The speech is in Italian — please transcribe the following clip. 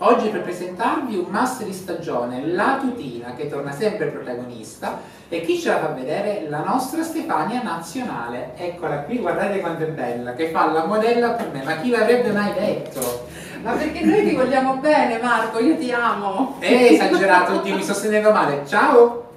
Oggi per presentarvi un master di stagione, la tutina, che torna sempre protagonista, e chi ce la fa vedere? La nostra Stefania Nazionale. Eccola qui, guardate quanto è bella, che fa la modella per me, ma chi l'avrebbe mai detto? Ma perché noi ti vogliamo bene Marco, io ti amo! Eh, esagerato, oddio, mi sto sentendo male. Ciao!